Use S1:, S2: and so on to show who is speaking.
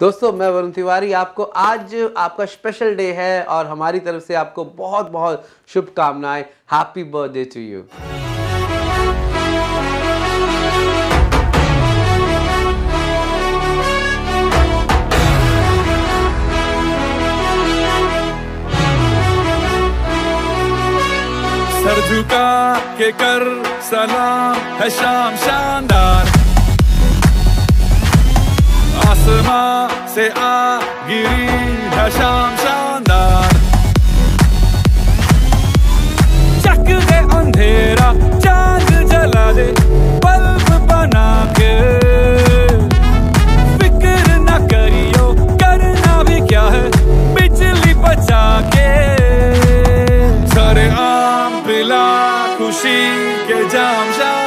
S1: दोस्तों, मैं वरुण तिवारी, आपको आज आपका स्पेशल डे है और हमारी तरफ़ से आपको बहुत बहुत शुभकामनाएँ। हैप्पी बर्थडे टू यू
S2: सर झुका के कर सलाम, है शाम शानदार। से आ गिरी है शाम शानदार। चक दे अंधेरा, चाँद जला दे, बल्ब बना के। फ़िक्र न करियो, करना भी क्या है, बिजली बचा के। सरे आम पिला खुशी के जाम शाम